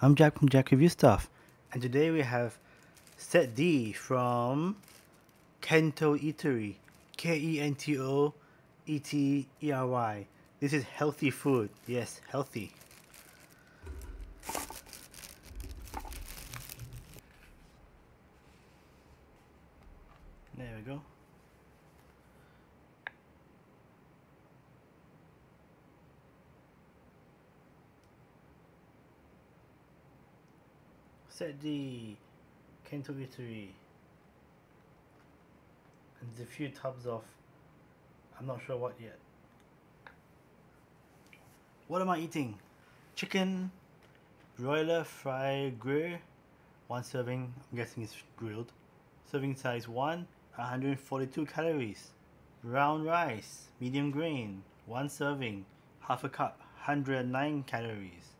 I'm Jack from Jack Review Stuff, and today we have set D from Kento Eatery, K E N T O E T E R Y. This is healthy food. Yes, healthy. There we go. Set D, Kento Eatery. And there's a few tubs of, I'm not sure what yet. What am I eating? Chicken, broiler fry grill, one serving, I'm guessing it's grilled. Serving size 1, 142 calories. Brown rice, medium grain, one serving, half a cup, 109 calories.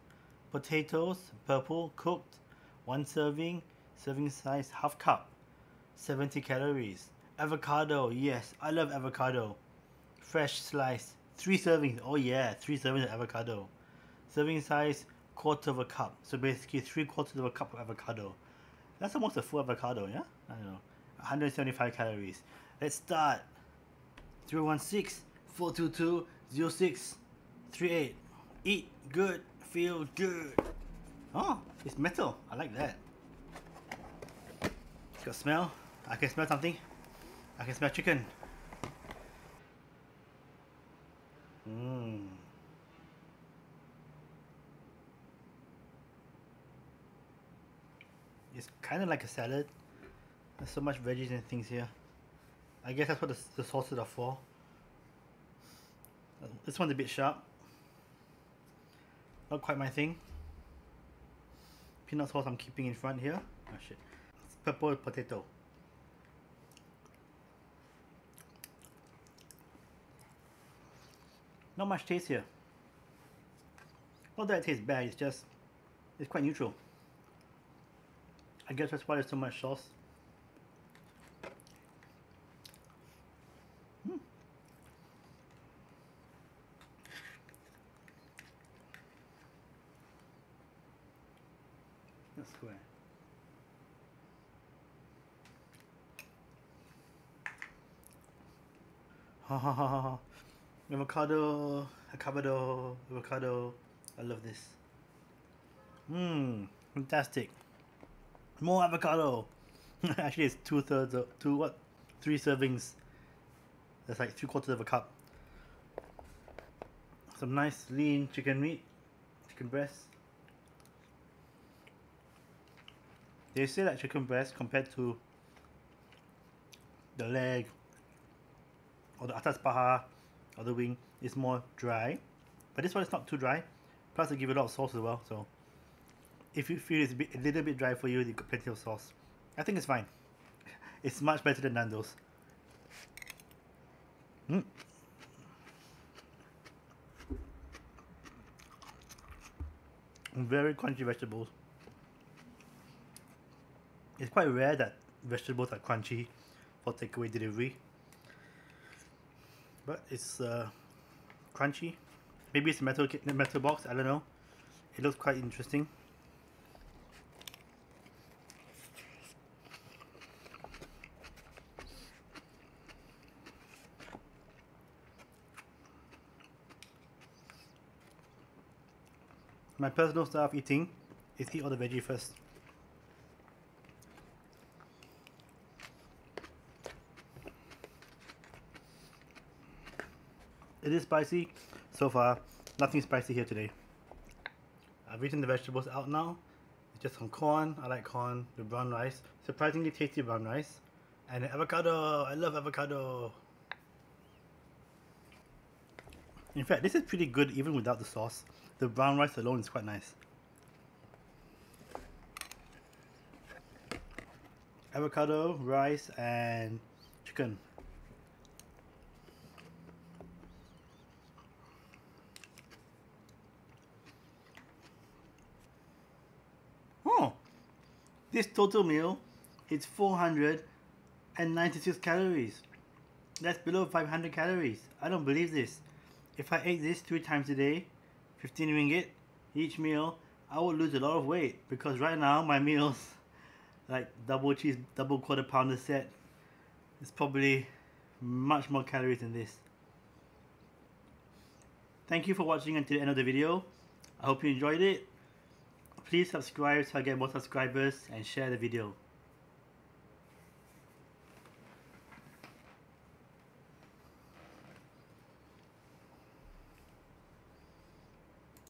Potatoes, purple, cooked, one serving, serving size half cup, 70 calories. Avocado, yes, I love avocado. Fresh slice, three servings, oh yeah, three servings of avocado. Serving size, quarter of a cup, so basically three quarters of a cup of avocado. That's almost a full avocado, yeah? I don't know. 175 calories. Let's start. 016 422 0638. Eat good, feel good. Oh, it's metal. I like that. It's got smell. I can smell something. I can smell chicken. Mmm. It's kind of like a salad. There's so much veggies and things here. I guess that's what the, the sauces are for. This one's a bit sharp. Not quite my thing. Peanut sauce I'm keeping in front here. Oh shit. It's purple potato. Not much taste here. Not that it tastes bad, it's just, it's quite neutral. I guess that's why there's so much sauce. Square. Ha ha ha. Avocado, avocado, avocado. I love this. Mmm, fantastic. More avocado. Actually, it's two thirds of two what? Three servings. That's like three quarters of a cup. Some nice lean chicken meat, chicken breast. They say that chicken breast compared to the leg or the atas paha or the wing is more dry, but this one is not too dry. Plus, they give a lot of sauce as well, so if you feel it's a, bit, a little bit dry for you, you got plenty of sauce. I think it's fine. It's much better than Nando's. Mm. Very crunchy vegetables. It's quite rare that vegetables are crunchy for takeaway delivery. But it's uh, crunchy. Maybe it's a metal, metal box, I don't know. It looks quite interesting. My personal style of eating is eat all the veggie first. It is spicy. So far, nothing spicy here today. I've eaten the vegetables out now. It's just some corn. I like corn with brown rice. Surprisingly tasty brown rice. And avocado. I love avocado. In fact, this is pretty good even without the sauce. The brown rice alone is quite nice. Avocado, rice, and chicken. Oh, this total meal is 496 calories. That's below 500 calories. I don't believe this. If I ate this three times a day, 15 ringgit each meal, I would lose a lot of weight because right now my meals like double cheese double quarter pounder set is probably much more calories than this thank you for watching until the end of the video I hope you enjoyed it please subscribe so I get more subscribers and share the video